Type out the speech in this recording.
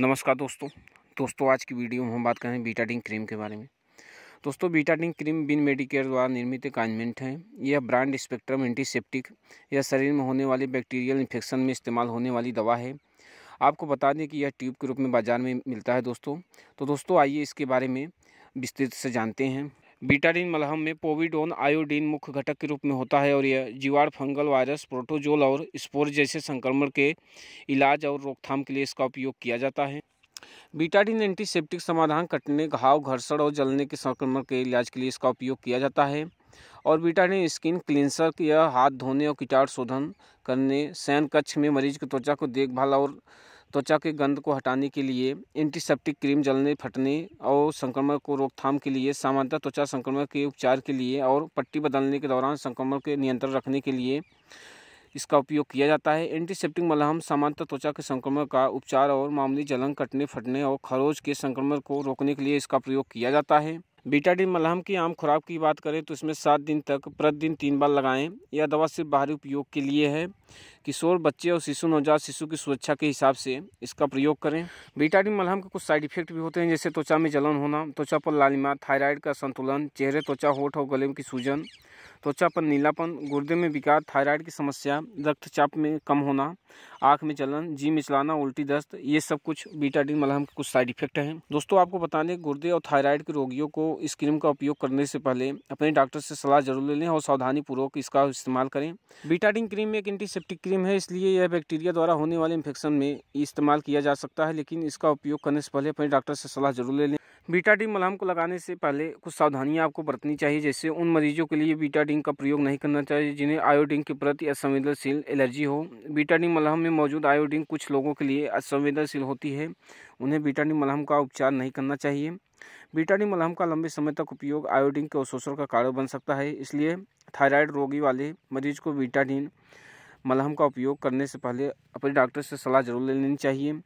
नमस्कार दोस्तों। दोस्तों, आज की वीडियो में हम बात करें बीटाडिन क्रीम के बारे में। दोस्तों, बीटाडिन क्रीम बिन मेडिकेयर द्वारा निर्मित एक आइनमेंट है। यह ब्रांड स्पेक्ट्रम एंटीसेप्टिक या शरीर में होने वाले बैक्टीरियल इन्फेक्शन में इस्तेमाल होने वाली दवा है। आपको बता दें कि यह ट्यूब के रूप में बाज़ार में मिलता है दोस्तों। तो दोस्तों, आइए इसके बारे में विस्तृत से जानते हैं। बीटाडिन मलहम में पोविडोन आयोडीन मुख्य घटक के रूप में होता है और यह जीवाणु फंगल वायरस, प्रोटोजोल और स्पोर जैसे संक्रमण के इलाज और रोकथाम के लिए इसका उपयोग किया जाता है। बीटाडिन एंटीसेप्टिक समाधान कटने, घाव, घर्षण और जलने के संक्रमण के इलाज के लिए इसका उपयोग किया जाता है। और बीटाडिन स्किन क्लिनसर यह हाथ धोने और कीटाणु शोधन करने सैन कक्ष में मरीज़ की त्वचा को देखभाल और त्वचा के गंध को हटाने के लिए एंटीसेप्टिक क्रीम जलने, फटने और संक्रमण को रोकथाम के लिए, सामान्यतः त्वचा संक्रमण के उपचार के लिए और पट्टी बदलने के दौरान संक्रमण के नियंत्रण रखने के लिए इसका उपयोग किया जाता है। एंटीसेप्टिक मलहम सामान्यतः त्वचा के संक्रमण का उपचार और मामूली जलन, कटने, फटने और खरोज के संक्रमण को रोकने के लिए इसका प्रयोग किया जाता है। बीटाडिन मलहम की आम खुराक की बात करें तो इसमें सात दिन तक, प्रतिदिन तीन बार लगाएँ। यह दवा सिर्फ़ बाहरी उपयोग के लिए है। किशोर बच्चे और शिशु नवजात शिशु की सुरक्षा के हिसाब से इसका प्रयोग करें। बीटाडिन मलहम के कुछ साइड इफ़ेक्ट भी होते हैं, जैसे त्वचा में जलन होना, त्वचा पर लालिमा, थायराइड का संतुलन, चेहरे, त्वचा होठ और गले की सूजन, त्वचा पर नीलापन, गुर्दे में विकार, थायराइड की समस्या, रक्तचाप में कम होना, आँख में जलन जी मिचलाना उल्टी दस्त, ये सब कुछ बीटाडिन मलहम के कुछ साइड इफ़ेक्ट हैं। दोस्तों, आपको बता दें गुर्दे और थायराइड के रोगियों को इस क्रीम का उपयोग करने से पहले अपने डॉक्टर से सलाह ज़रूर ले लें और सावधानी पूर्वक इसका इस्तेमाल करें। बीटाडिन क्रीम एक एंटीसेप्टिक क्रीम है, इसलिए यह बैक्टीरिया द्वारा होने वाले इन्फेक्शन में इस्तेमाल किया जा सकता है, लेकिन इसका उपयोग करने से पहले अपने डॉक्टर से सलाह ज़रूर ले लें। बीटाडिन मलहम को लगाने से पहले कुछ सावधानियाँ आपको बरतनी चाहिए, जैसे उन मरीजों के लिए बीटाडिन का प्रयोग नहीं करना चाहिए, जिन्हें आयोडीन के प्रति असंवेदनशील एलर्जी हो। बीटाडिन मलहम में मौजूद आयोडीन कुछ लोगों के लिए असंवेदनशील होती है, उन्हें बीटाडिन मलहम का उपचार नहीं करना चाहिए। बीटाडिन मलहम का लंबे समय तक उपयोग आयोडीन के अवशोषण का कारण बन सकता है, इसलिए थायराइड रोगी वाले मरीज़ को बीटाडिन मलहम का उपयोग करने से पहले अपने डॉक्टर से सलाह ज़रूर ले लेनी चाहिए।